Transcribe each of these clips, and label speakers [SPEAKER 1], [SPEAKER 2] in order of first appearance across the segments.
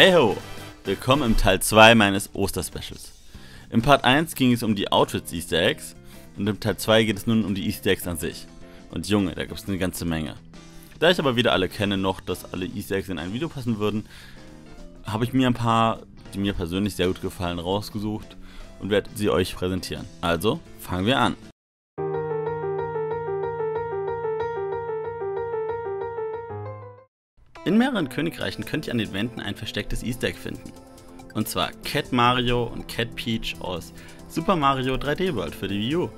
[SPEAKER 1] Hey ho! Willkommen im Teil 2 meines Osterspecials. Im Part 1 ging es um die Outfits Easter Eggs und im Teil 2 geht es nun um die Easter Eggs an sich. Und Junge, da gibt es eine ganze Menge. Da ich aber wieder alle kenne noch, dass alle Easter Eggs in ein Video passen würden, habe ich mir ein paar, die mir persönlich sehr gut gefallen, rausgesucht und werde sie euch präsentieren. Also, fangen wir an. In mehreren Königreichen könnt ihr an den Wänden ein verstecktes Easter Egg finden. Und zwar Cat Mario und Cat Peach aus Super Mario 3D World für die Wii U.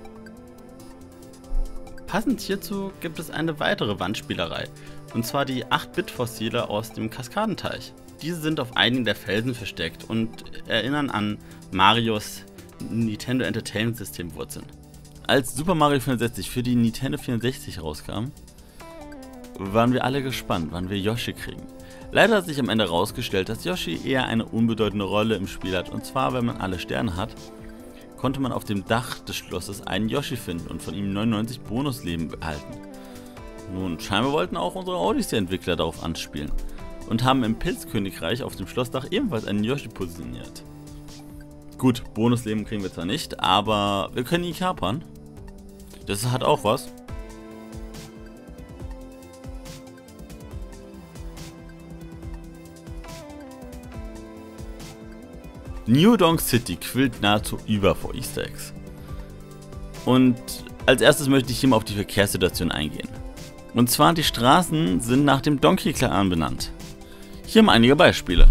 [SPEAKER 1] Passend hierzu gibt es eine weitere Wandspielerei, und zwar die 8-Bit-Fossile aus dem Kaskadenteich. Diese sind auf einigen der Felsen versteckt und erinnern an Marios Nintendo Entertainment System Wurzeln. Als Super Mario 64 für die Nintendo 64 rauskam, waren wir alle gespannt, wann wir Yoshi kriegen. Leider hat sich am Ende herausgestellt, dass Yoshi eher eine unbedeutende Rolle im Spiel hat. Und zwar, wenn man alle Sterne hat, konnte man auf dem Dach des Schlosses einen Yoshi finden und von ihm 99 Bonusleben erhalten. Nun, scheinbar wollten auch unsere Odyssey-Entwickler darauf anspielen und haben im Pilzkönigreich auf dem Schlossdach ebenfalls einen Yoshi positioniert. Gut, Bonusleben kriegen wir zwar nicht, aber wir können ihn kapern. Das hat auch was. New Donk City quillt nahezu über vor Easter Eggs. Und als erstes möchte ich hier mal auf die Verkehrssituation eingehen. Und zwar die Straßen sind nach dem Donkey Clan benannt. Hier mal einige Beispiele.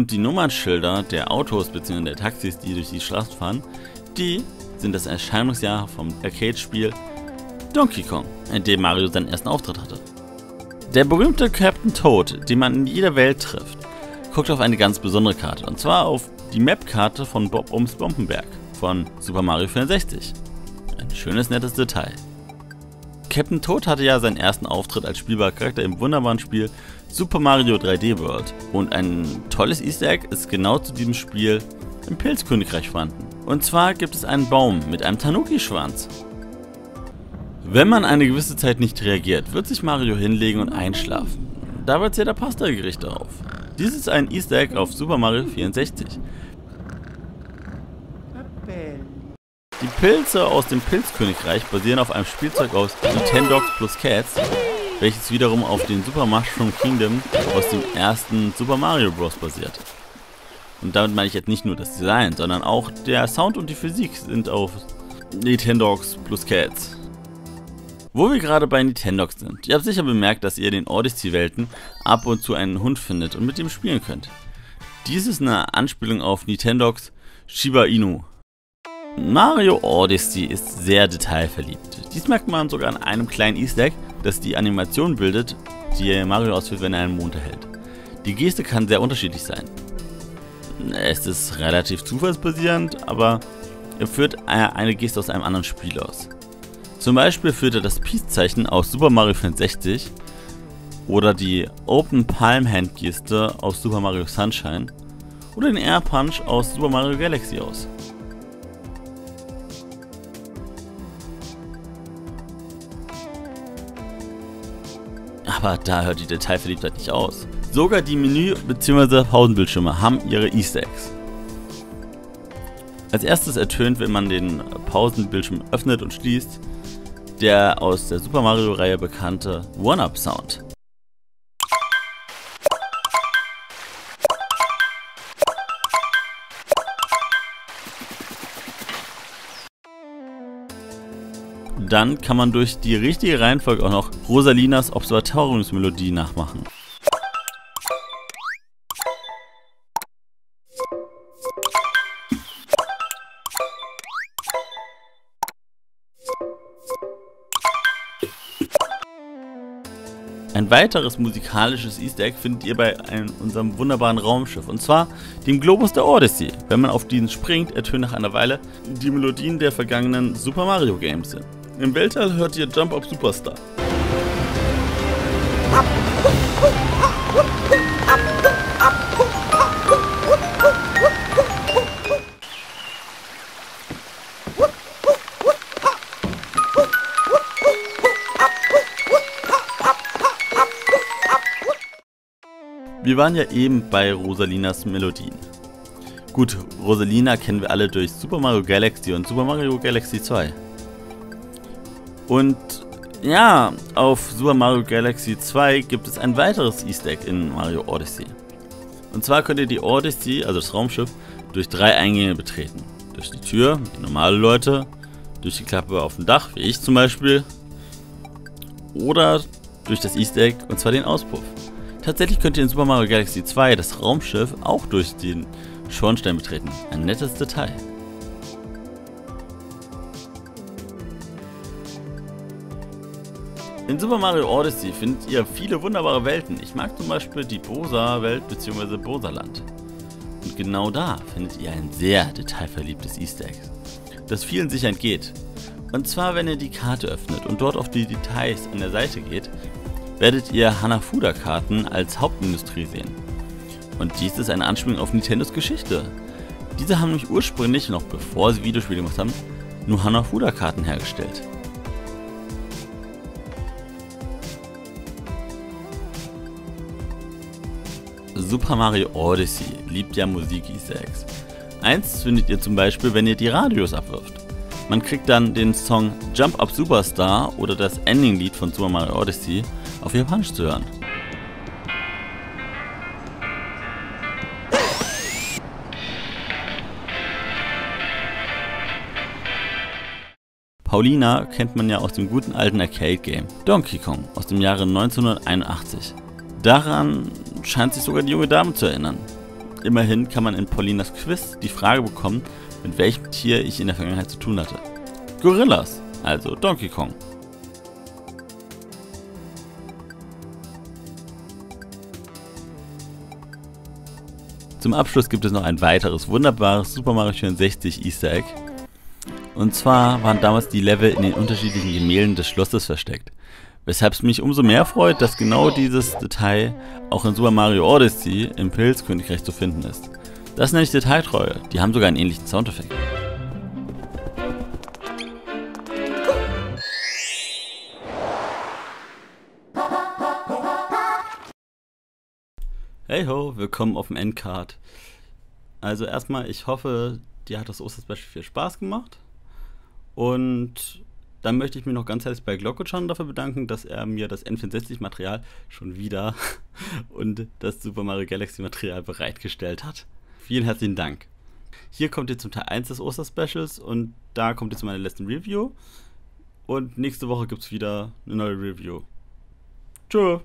[SPEAKER 1] Und die Nummernschilder der Autos bzw. der Taxis, die durch die Straße fahren, die sind das Erscheinungsjahr vom Arcade-Spiel Donkey Kong, in dem Mario seinen ersten Auftritt hatte. Der berühmte Captain Toad, den man in jeder Welt trifft, guckt auf eine ganz besondere Karte, und zwar auf die Map-Karte von Bob ums Bombenberg von Super Mario 64. Ein schönes, nettes Detail. Captain Toad hatte ja seinen ersten Auftritt als spielbarer Charakter im wunderbaren Spiel Super Mario 3D World. Und ein tolles Easter Egg ist genau zu diesem Spiel im Pilzkönigreich vorhanden. Und zwar gibt es einen Baum mit einem Tanuki-Schwanz. Wenn man eine gewisse Zeit nicht reagiert, wird sich Mario hinlegen und einschlafen. Dabei zählt er Pasta-Gerichte auf. Dies ist ein Easter Egg auf Super Mario 64. Die Pilze aus dem Pilzkönigreich basieren auf einem Spielzeug aus Nintendogs plus Cats, welches wiederum auf den Super Mushroom Kingdom aus dem ersten Super Mario Bros. basiert. Und damit meine ich jetzt nicht nur das Design, sondern auch der Sound und die Physik sind auf Nintendogs plus Cats. Wo wir gerade bei Nintendogs sind, ihr habt sicher bemerkt, dass ihr den Odyssey-Welten ab und zu einen Hund findet und mit ihm spielen könnt. Dies ist eine Anspielung auf Nintendogs Shiba Inu, Mario Odyssey ist sehr detailverliebt. Dies merkt man sogar an einem kleinen Easter Egg, das die Animation bildet, die Mario ausführt, wenn er einen Mond erhält. Die Geste kann sehr unterschiedlich sein. Es ist relativ zufallsbasierend, aber er führt eine Geste aus einem anderen Spiel aus. Zum Beispiel führt er das Peace-Zeichen aus Super Mario 64 oder die Open Palm Hand Geste aus Super Mario Sunshine oder den Air Punch aus Super Mario Galaxy aus. Aber da hört die Detailverliebtheit nicht aus. Sogar die Menü- bzw. Pausenbildschirme haben ihre Easter Eggs. Als erstes ertönt, wenn man den Pausenbildschirm öffnet und schließt, der aus der Super Mario-Reihe bekannte One-Up-Sound. Dann kann man durch die richtige Reihenfolge auch noch Rosalinas Observatoriumsmelodie nachmachen. Ein weiteres musikalisches Easter Egg findet ihr bei einem, unserem wunderbaren Raumschiff und zwar dem Globus der Odyssey. Wenn man auf diesen springt, ertönen nach einer Weile die Melodien der vergangenen Super Mario Games. Im Weltall hört ihr Jump Up Superstar. Wir waren ja eben bei Rosalinas Melodien. Gut, Rosalina kennen wir alle durch Super Mario Galaxy und Super Mario Galaxy 2. Und ja, auf Super Mario Galaxy 2 gibt es ein weiteres Easter Egg in Mario Odyssey. Und zwar könnt ihr die Odyssey, also das Raumschiff, durch drei Eingänge betreten. Durch die Tür, die normale Leute, durch die Klappe auf dem Dach, wie ich zum Beispiel, oder durch das Easter Egg, und zwar den Auspuff. Tatsächlich könnt ihr in Super Mario Galaxy 2 das Raumschiff auch durch den Schornstein betreten. Ein nettes Detail. In Super Mario Odyssey findet ihr viele wunderbare Welten. Ich mag zum Beispiel die Bosa-Welt bzw. Bosa-Land. Und genau da findet ihr ein sehr detailverliebtes Easter Egg, das vielen sicher entgeht. Und zwar, wenn ihr die Karte öffnet und dort auf die Details an der Seite geht, werdet ihr Hanafuda-Karten als Hauptindustrie sehen. Und dies ist eine Anspielung auf Nintendos Geschichte. Diese haben nämlich ursprünglich, noch bevor sie Videospiele gemacht haben, nur Hanafuda-Karten hergestellt. Super Mario Odyssey liebt ja Musik-Easter Eggs. Eins findet ihr zum Beispiel, wenn ihr die Radios abwirft. Man kriegt dann den Song Jump Up Superstar oder das Ending-Lied von Super Mario Odyssey auf Japanisch zu hören. Paulina kennt man ja aus dem guten alten Arcade-Game Donkey Kong aus dem Jahre 1981. Daran scheint sich sogar die junge Dame zu erinnern. Immerhin kann man in Paulinas Quiz die Frage bekommen, mit welchem Tier ich in der Vergangenheit zu tun hatte. Gorillas, also Donkey Kong. Zum Abschluss gibt es noch ein weiteres wunderbares Super Mario 64 Easter Egg. Und zwar waren damals die Level in den unterschiedlichen Gemälden des Schlosses versteckt. Weshalb es mich umso mehr freut, dass genau dieses Detail auch in Super Mario Odyssey im Pilzkönigreich zu finden ist. Das nenne ich Detailtreue. Die haben sogar einen ähnlichen Soundeffekt. Hey ho, willkommen auf dem Endcard. Also erstmal, ich hoffe, dir hat das Osterspecial viel Spaß gemacht. Und dann möchte ich mich noch ganz herzlich bei Glockochan dafür bedanken, dass er mir das N64-Material schon wieder und das Super Mario Galaxy-Material bereitgestellt hat. Vielen herzlichen Dank. Hier kommt jetzt zum Teil 1 des Osterspecials und da kommt jetzt meine letzte Review. Und nächste Woche gibt es wieder eine neue Review. Tschüss.